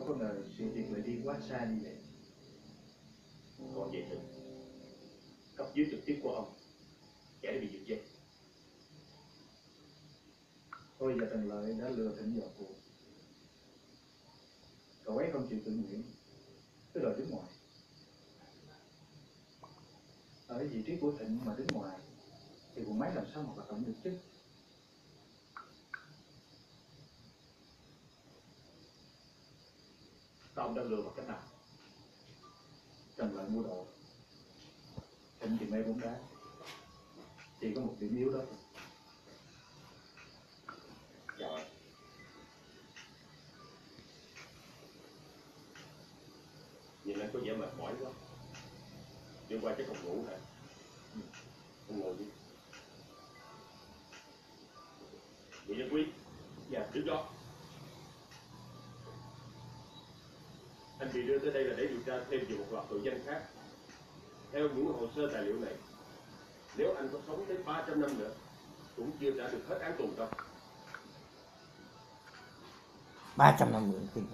Đâu có ngờ sự việc lại đi quá xa như vậy. Còn vậy Thịnh, cấp dưới trực tiếp của ông, kẻ đã bị giết chết. Tôi và Trần Lợi đã lừa Thịnh vào cuộc. Cậu ấy không chịu tự nguyện, cứ đòi đứng ngoài. Ở vị trí của Thịnh mà đứng ngoài, thì bộ máy làm sao mà hoạt động được chứ? Sao ông đã lừa bằng cách nào? Trần Lợi mua đồ. Thịnh thì mê bóng đá. Chỉ có một điểm yếu đó thôi. Trời Nhìn anh có vẻ mệt mỏi quá Đêm qua chắc không ngủ hả? Ừ. Ông ngồi đi Nguyễn Văn Quý Dạ đứng đó Anh bị đưa tới đây là để điều tra thêm về một loạt tội danh khác. Theo những hồ sơ tài liệu này, Nếu anh có sống tới 300 năm nữa, Cũng chưa trả được hết án tù đâu. 350 tiền